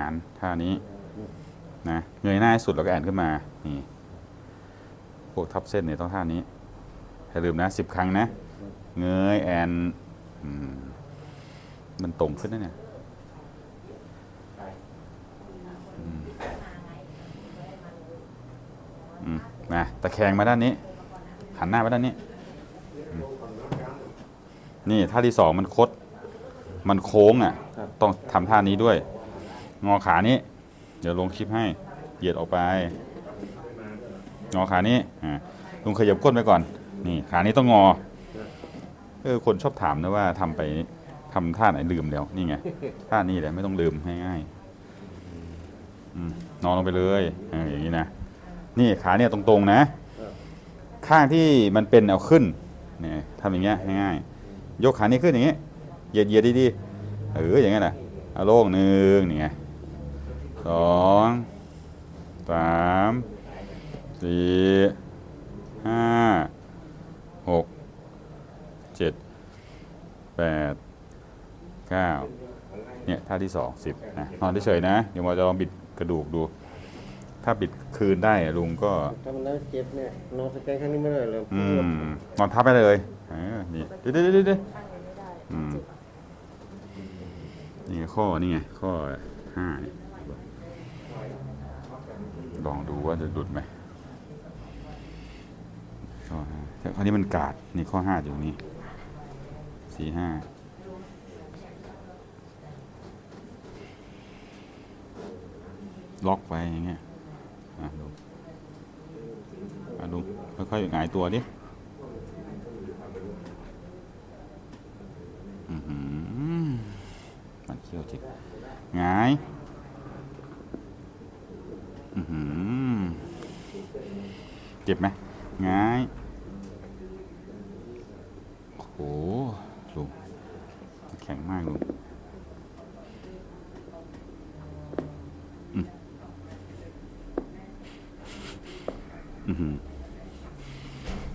หารท่านี้นะเงยหน้าสุดแล้วก็แอนขึ้นมานี่พวกทับเส้นเนี่ยต้องท่านี้อย่าลืมนะสิบครั้งนะเงยแอนมันตรงขึ้นนะเนี่ยอืมอืมมาตะแคงมาด้านนี้ หันหน้ามาด้านนี้ นี่ท่าที่สองมันคด มันโค้งอะ ต้องทำท่านี้ด้วย งอขานี้ เดี๋ยวลงคลิปให้ เหยียดออกไป งอขานี้ลุงขยับก้นไปก่อน นี่ขานี้ต้องงอ เออคนชอบถามนะว่าทำไปทำท่าไหนลืมแล้ว นี่ไง ท่านี้แหละไม่ต้องลืมง่ายๆนอนลงไปเลยเอออย่างนี้นะ นี่ขาเนี่ยตรงๆนะ ข้างที่มันเป็นเอาขึ้นเนี่ยทำอย่างเงี้ยง่ายๆ ยกขานี้ขึ้นอย่างเงี้ยเหยียดเหยียดดีๆ เอออย่างเงี้ยนะเอาโล่งหนึ่งนี่ไง สองสามสี่ห้าหกเจ็ดแปดเก้าเนี่ยท่าที่สองสิบนะนอนเฉยๆนะ เดี๋ยวหมอจะลองบิดกระดูกดู ถ้าบิดคืนได้อะลุงก็ถ้ามันแล้วเจ็บเนี่ยนอนสแกนข้างนี้ไม่ได้เลยอืมนอนทับไปเลยเออนี่เดี๋ยวเดี๋ยวเดี๋ยวเดี๋ยวอืมนี่ไงข้อนี่ไงข้อห้านี่ ลองดูว่าจะหลุดไหมข้อห้าแต่คราวนี้มันกาดนี่ข้อห้าอยู่นี้สี่ห้าล็อกไปอย่างเงี้ยอะดูอะดูค่อยๆหงายตัวดิอือหือมันเขี้ยวจิกหงาย อือหือ เจ็บไหมหงายโอ้โหลุงแข็งมากลุง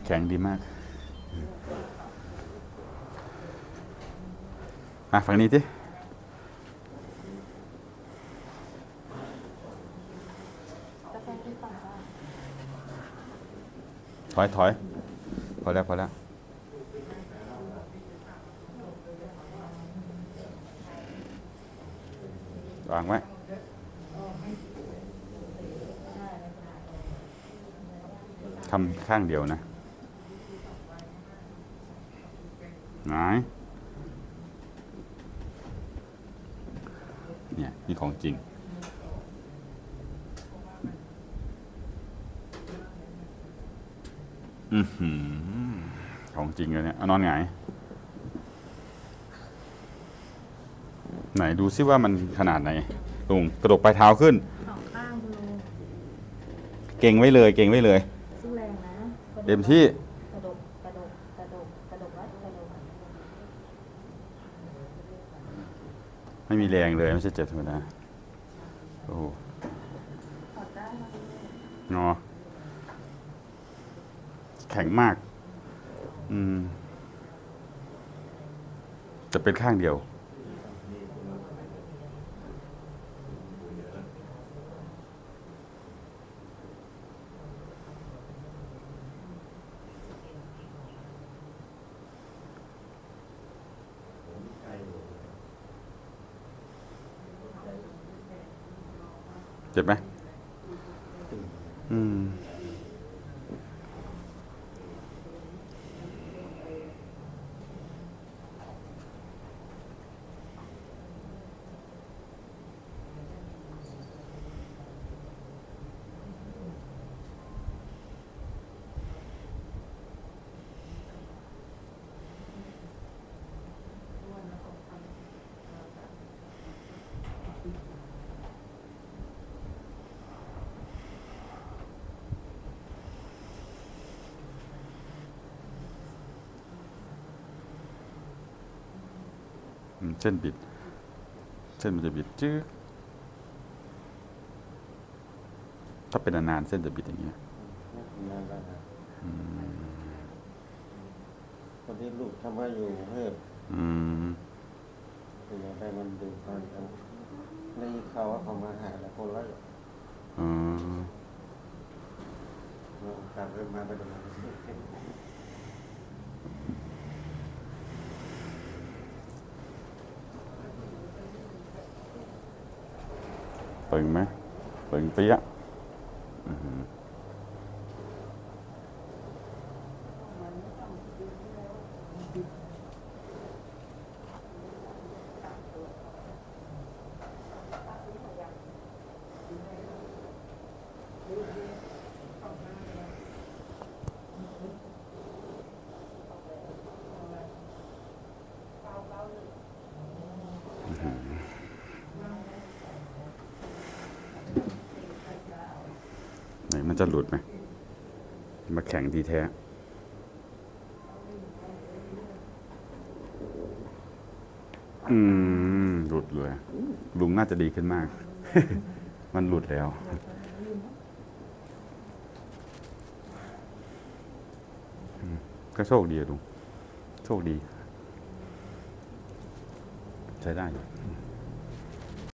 แข็งดีมากอะฝั่งนี้ที่ อยถอยพอแล้วพอแล้ววางไว้ทำข้างเดียวนะหงายเนี่ยนี่ของจริง อือหือของจริงเลยเนี่ยเอานอนหงายไหนดูซิว่ามันขนาดไหนลุงกระดกปลายเท้าขึ้น สองข้างคุณลุงเก่งไว้เลยเก่งไว้เลย สู้แรงนะกระดกเต็มที่กระดกกระดกกระดกกระดกไว้กระดกไม่มีแรงเลยไม่ใช่เจ็บธรรมดาโอ้โหถอดได้ค่ะงอแข็งมาก อืมจะเป็นข้างเดียว เจ็บไหมอืม เส้นบิด เส้นมันจะบิดจื้อถ้าเป็นนานๆเส้นจะบิดอย่างเงี้ยนานแล้วครับตอนที่ลูกทำให้อยู่กรุงเทพอืมเป็นอยากได้มันดึงฟันกันได้ข่าวว่าเขามาหาแล้วคนละอ๋อโอกาสเริ่มมาไปประมาณ ตึงไหมตึงเปี้ยอือ จะหลุดไหม มาแข่งทีแท้ อืม หลุดเลย ลุงน่าจะดีขึ้นมาก มันหลุดแล้ว ก็โชคดีอะลุง โชคดี ใช้ได้อยู่